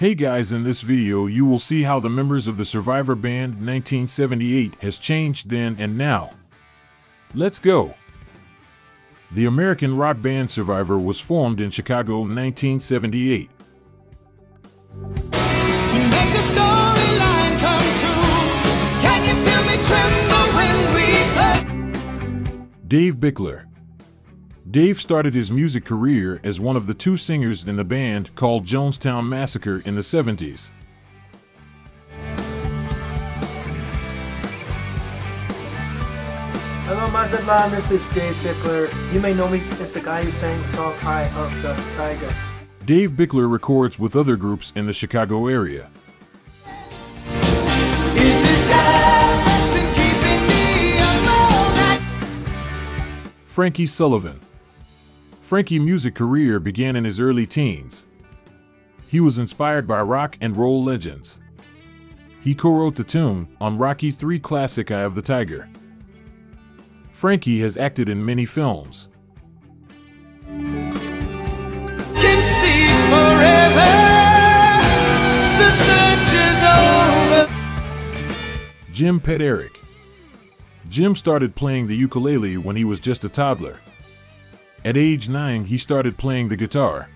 Hey guys, in this video you will see how the members of the Survivor Band 1978 has changed then and now. Let's go! The American rock band Survivor was formed in Chicago 1978. Dave Bickler Dave started his music career as one of the two singers in the band called Jamestown Massacre in the 70s. Hello, Mazatlan. This is Dave Bickler. You may know me as the guy who sang the song Eye of the Tiger. Dave Bickler records with other groups in the Chicago area. Frankie Sullivan Frankie's music career began in his early teens. He was inspired by rock and roll legends. He co-wrote the tune on Rocky III classic Eye of the Tiger. Frankie has acted in many films. Jim Peterik. Jim started playing the ukulele when he was just a toddler. At age 9, he started playing the guitar.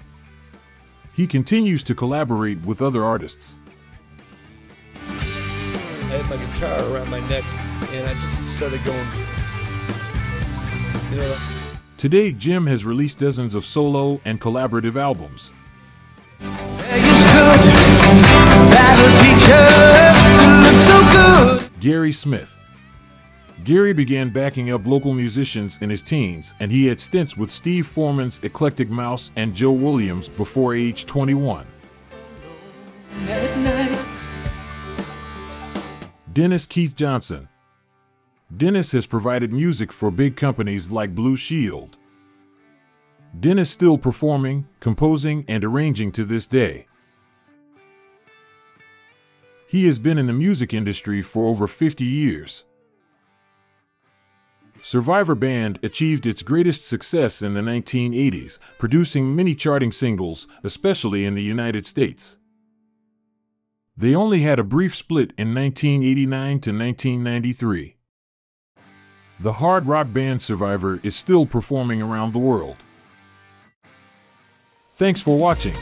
He continues to collaborate with other artists. I had my guitar around my neck and I just started going, you know. Today, Jim has released dozens of solo and collaborative albums. Gary Smith Gary began backing up local musicians in his teens, and he had stints with Steve Foreman's Eclectic Mouse and Joe Williams before age 21. Dennis Keith Johnson Dennis has provided music for big companies like Blue Shield. Dennis still performing, composing, and arranging to this day. He has been in the music industry for over 50 years. Survivor Band achieved its greatest success in the 1980s, producing many charting singles, especially in the United States. They only had a brief split in 1989 to 1993. The hard rock band Survivor is still performing around the world. Thanks for watching.